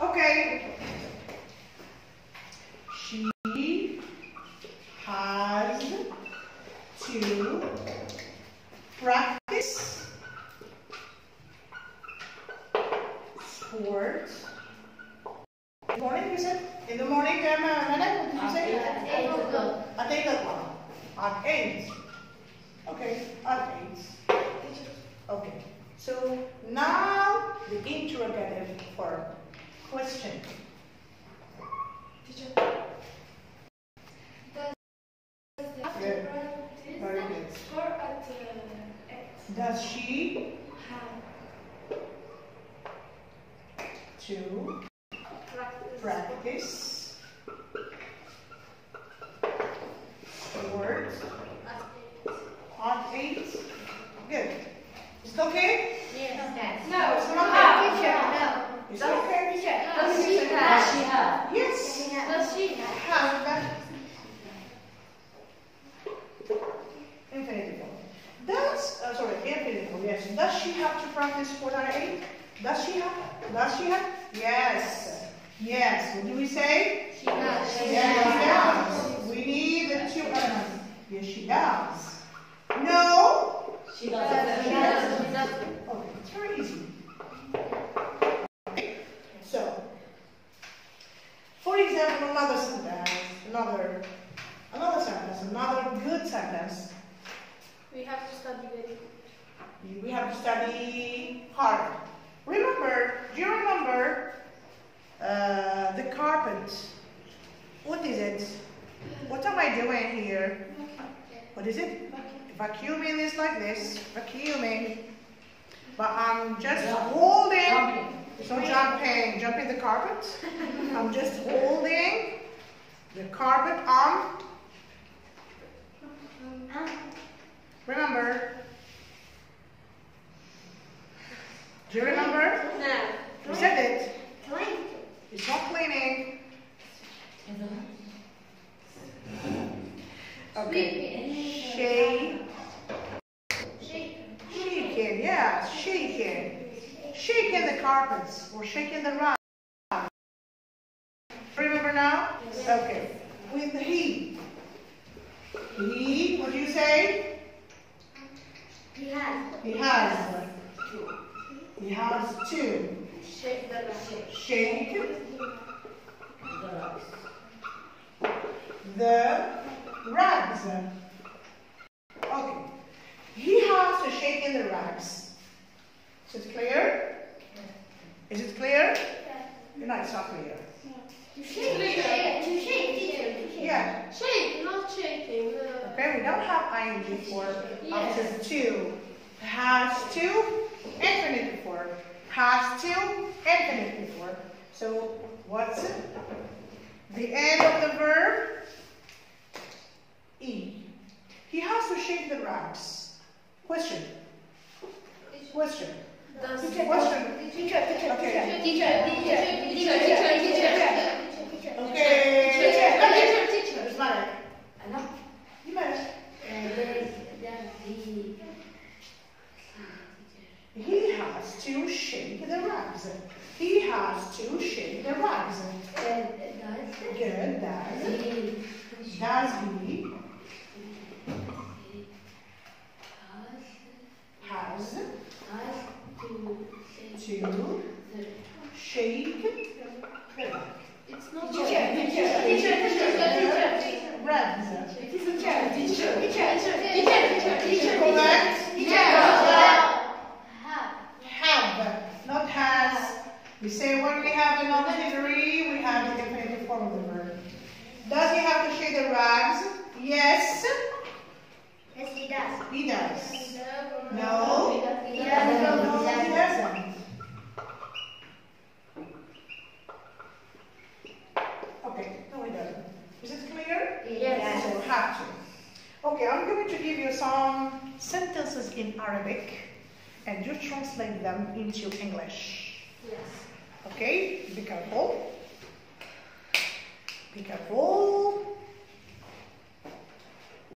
Okay. She has to practice sport. Morning, you said? In the morning, uh, madam, what did you say? At eight o'clock. At 8 o'clock. At 8. Okay, at 8. Okay, so now the interrogative form. Question. Teacher. Good. Very. Score at uh, eight. Does she Have to practice. practice sport At eight. at 8? Good. Is it okay? Yes. No, it's not okay. Teacher, no. Is that okay? Teacher, Does does she she have? have? she have? Yes. Does she have? Infinitive form. Does, uh, sorry, infinitive form, yes. Does she have to practice sport at 8? Does she have? Does she have? Yes. Yes. What do we say? She does. Yes, she does. We need the two elements. Yes, she does. No? She doesn't. She does. She does. Okay, it's very easy. Okay, So, for example, another sentence, another, another sentence, another good sentence. We have to study very We have to study hard. Remember, do you remember uh, the carpet? What is it? What am I doing here? What is it? Vacuuming is like this, vacuuming. But I'm just holding, Not jumping, jumping the carpet. I'm just holding the carpet on. Remember? Do you remember? No. You said it. It's not cleaning. Okay. Shake. Shaking, yeah, shaking. Shaking the carpets or shaking the rug. Remember now? Okay. With he. He, what do you say? He has. He has. He has two. Shake the racket. shake the rags. Okay. He has to shake in the rags. Is it clear? Is it clear? No, it's not clear. To shake. To shake. Teacher. Yeah. Shake, not shaking. Okay, we don't have ing for Yes. after to. Has to, infinitive form. Has to, infinitive form. So what's it? The end of the verb, e. He has to shake the rags. Question. Question. Does Question. Teacher, teacher, Okay. teacher, teacher, teacher, teacher, teacher, teacher, Okay. teacher, teacher, There's teacher. Marek. You Marek. He has to shake the rags. He has to shake the rags. Good, does. Does he to shake the rags. It's not Teacher, teacher, teacher, teacher, teacher, teacher. Rags. Teacher, teacher, teacher, teacher, teacher, Correct? teacher. Have, not has. We say when we have an auxiliary, we have the infinitive form of the verb. Does he have to shake the rags? Yes, Yes, he does. he does. No. No, He no, doesn't. he doesn't. Okay, no, he doesn't. Is it clear? Yes. So have to. Okay, I'm going to give you some sentences in Arabic and you translate them into English. Yes. Okay, be careful. Be careful.